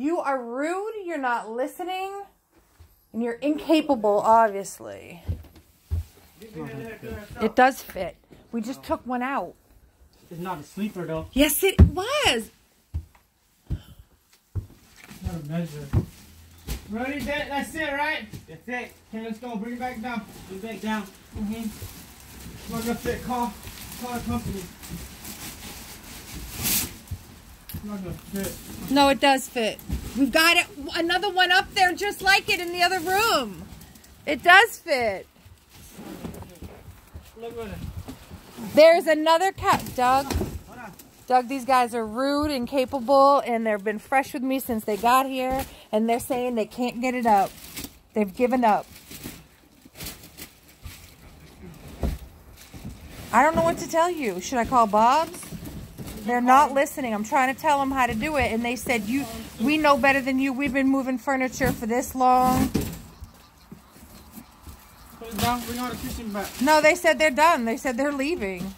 You are rude. You're not listening. And you're incapable, obviously. It does fit. We just took one out. It's not a sleeper though. Yes, it was. Not a measure. Ready? That, that's it, right? That's it. Okay, let's go. Bring it back down. Bring it back down. Mm-hmm. Not gonna fit. Call, call the company. No, it does fit. We've got it, another one up there just like it in the other room. It does fit. There's another cat, Doug. Doug, these guys are rude, and capable, and they've been fresh with me since they got here, and they're saying they can't get it up. They've given up. I don't know what to tell you. Should I call Bob's? They're not listening. I'm trying to tell them how to do it, and they said, "You, we know better than you. We've been moving furniture for this long." Put it down. Bring all the kitchen back. No, they said they're done. They said they're leaving.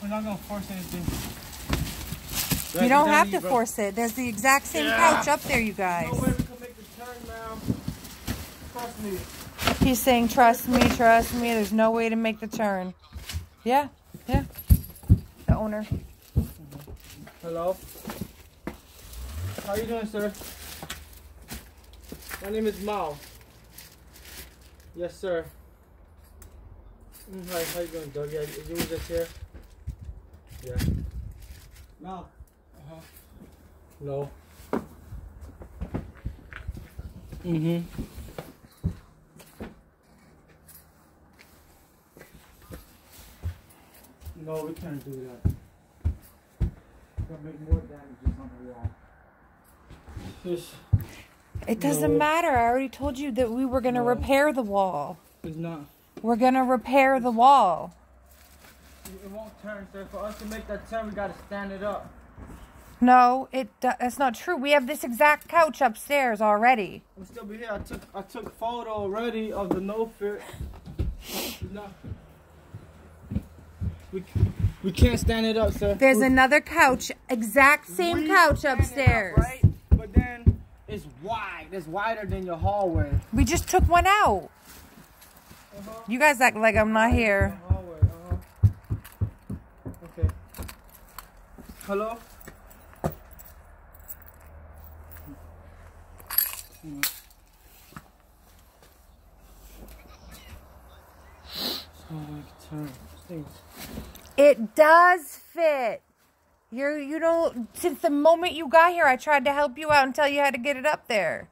We're not gonna force anything. You don't have to force it. There's the exact same Yeah. couch up there, you guys. No way we can make the turn, ma'am. Trust me. He's saying, trust me, trust me. There's no way to make the turn. Yeah, yeah. The owner. Hello. How are you doing, sir? My name is Mao. Yes, sir. Mm, hi, how you doing, Doug? Yeah, you was just here? Yeah. Mao. Uh-huh. No. Mm-hmm. No, we can't do that. Gonna make more damages on the wall. This It doesn't No. matter. I already told you that we were going to No. repair the wall. is not. We're going to repair the wall. It won't turn, sir. For us to make that turn, we gotta stand it up. No, it do- that's not true. We have this exact couch upstairs already. I'm still be here. I took I took photo already of the no fit. It's We we can't stand it up, sir. There's another couch, exact same we couch it up, upstairs. right? But then it's wide. It's wider than your hallway. We just took one out. Uh-huh. You guys act like I'm not here. Uh-huh. Okay. Hello? Hallway turn. Things. It does fit. You're you don't since the moment you got here I tried to help you out and tell you how to get it up there.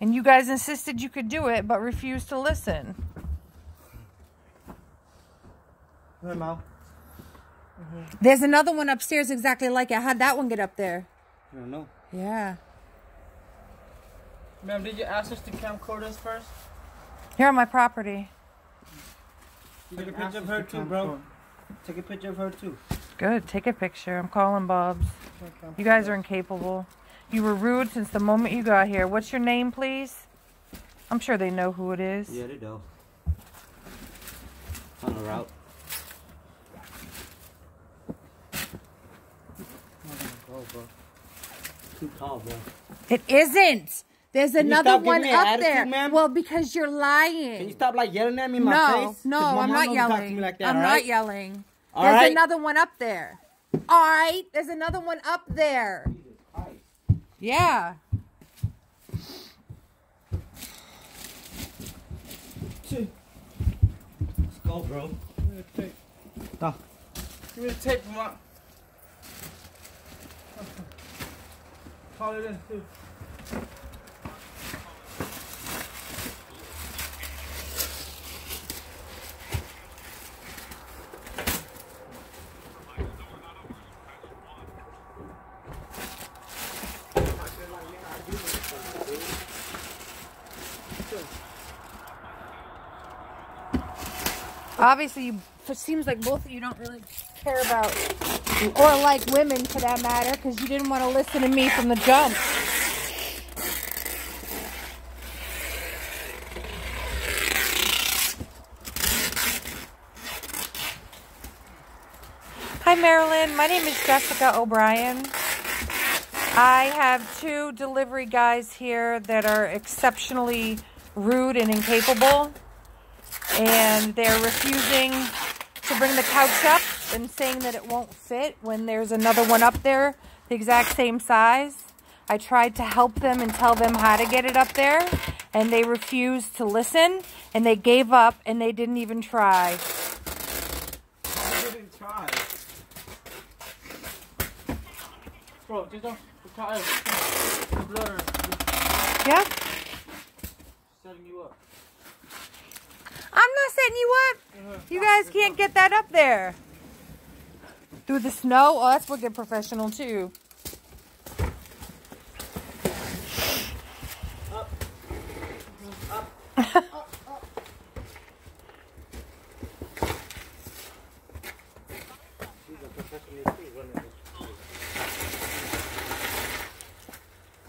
And you guys insisted you could do it but refused to listen. Hey, Mal. There's another one upstairs exactly like it. How'd that one get up there? I don't know. Yeah. Ma'am, did you ask us to camcord us first? Here on my property. Take a picture of her too, bro. Take a picture of her too. Good. Take a picture. I'm calling Bob's. You guys are incapable. You were rude since the moment you got here. What's your name, please? I'm sure they know who it is. Yeah, they do. On the route. Go. Too tall, bro. It isn't. There's you another one up attitude, there. ma'am? Well, because you're lying. Can you stop like yelling at me in my no, face? no, 'Cause my I'm not don't talk to yelling. me like that, I'm alright? not yelling. All There's right? another one up there. All right, there's another one up there. Yeah. Let's go, bro. Give me the tape. Da. Give me the tape, ma. Call it in, too. Obviously, you, it seems like both of you don't really care about, or like women for that matter, because you didn't want to listen to me from the jump. Hi, Marilyn. My name is Jessica O'Brian. I have two delivery guys here that are exceptionally rude and incapable. And they're refusing to bring the couch up and saying that it won't fit when there's another one up there the exact same size. I tried to help them and tell them how to get it up there, and they refused to listen, and they gave up, and they didn't even try. I didn't try. Bro, just don't try. Blur. Yeah? Setting you up. I'm not setting you guys can't get that up there. Through the snow? Oh, that's wicked professional, too.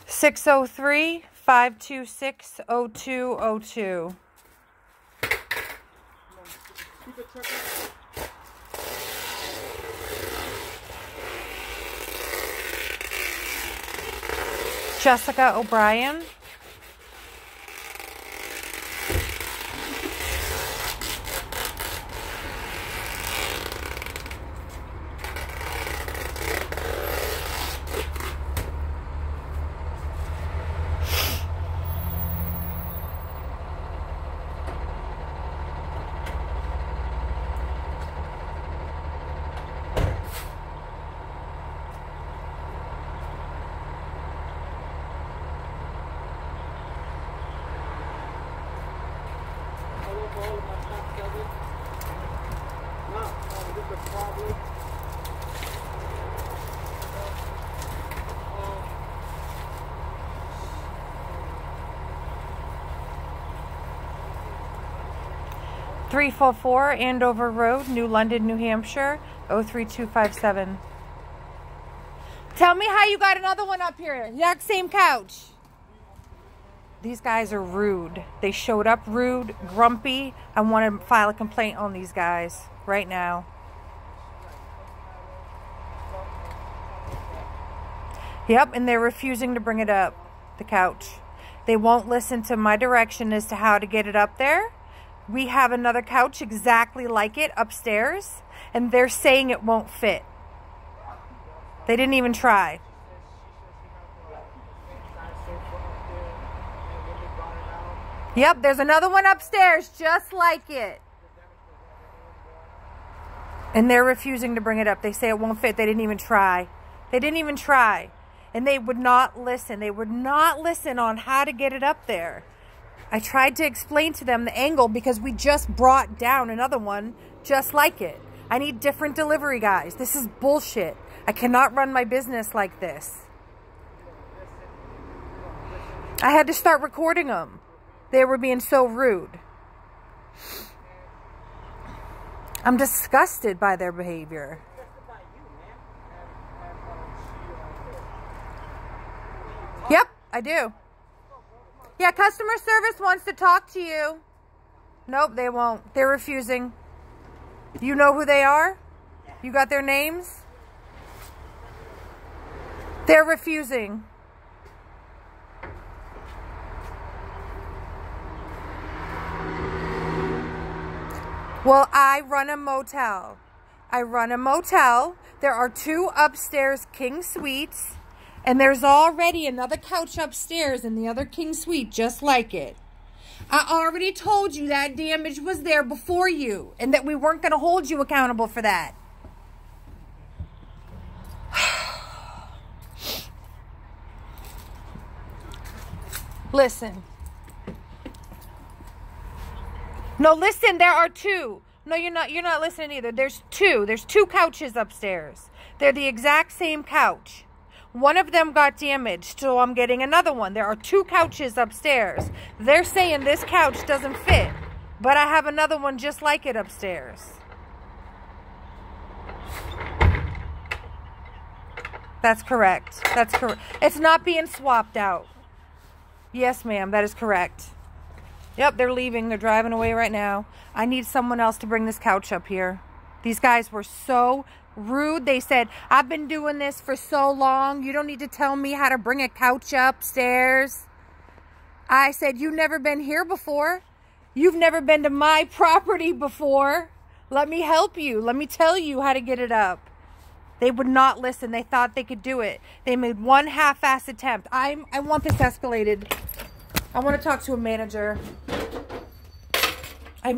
Six oh three five two six oh two oh two. Jessica O'Brian. Three four four Andover Road, New London, New Hampshire, 03257. Tell me how you got another one up here. Exact same couch. These guys are rude. They showed up rude, grumpy. I want to file a complaint on these guys right now. Yep, and they're refusing to bring it up, the couch. They won't listen to my direction as to how to get it up there. We have another couch exactly like it upstairs, and they're saying it won't fit. They didn't even try. Yep, there's another one upstairs just like it. And they're refusing to bring it up. They say it won't fit. They didn't even try. They didn't even try. And they would not listen. They would not listen on how to get it up there. I tried to explain to them the angle because we just brought down another one just like it. I need different delivery guys. This is bullshit. I cannot run my business like this. I had to start recording them. They were being so rude. I'm disgusted by their behavior. Yep, I do. Yeah, customer service wants to talk to you. Nope, they won't. They're refusing. You know who they are? You got their names? They're refusing. Well, I run a motel. I run a motel. There are two upstairs king suites, and there's already another couch upstairs in the other king suite just like it. I already told you that damage was there before you and that we weren't going to hold you accountable for that. Listen. No, listen, there are two. No, you're not you're not listening either. There's two. There's two couches upstairs. They're the exact same couch. One of them got damaged, so I'm getting another one. There are two couches upstairs. They're saying this couch doesn't fit, but I have another one just like it upstairs. That's correct. That's correct. It's not being swapped out. Yes, ma'am, that is correct. Yep, they're leaving. They're driving away right now. I need someone else to bring this couch up here. These guys were so rude. They said, I've been doing this for so long. You don't need to tell me how to bring a couch upstairs. I said, You've never been here before. You've never been to my property before. Let me help you. Let me tell you how to get it up. They would not listen. They thought they could do it. They made one half-ass attempt. I'm I want this escalated. I want to talk to a manager. I've